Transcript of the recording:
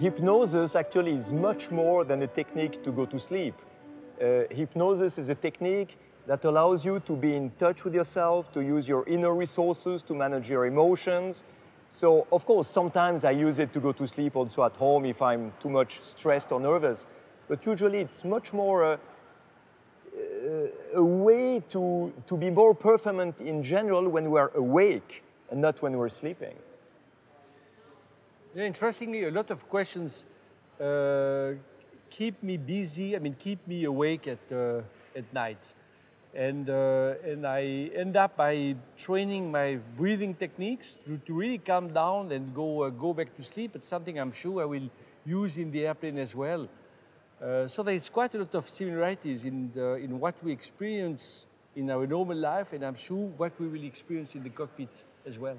hypnosis actually is much more than a technique to go to sleep. Uh, hypnosis is a technique that allows you to be in touch with yourself, to use your inner resources, to manage your emotions. So, of course, sometimes I use it to go to sleep also at home if I'm too much stressed or nervous. But usually it's much more a, a way to, to be more performant in general when we are awake and not when we're sleeping. Yeah, interestingly, a lot of questions uh, keep me busy, I mean, keep me awake at, uh, at night. And, uh, and I end up by training my breathing techniques to, to really calm down and go, uh, go back to sleep. It's something I'm sure I will use in the airplane as well. Uh, so there's quite a lot of similarities in, the, in what we experience in our normal life, and I'm sure what we will experience in the cockpit as well.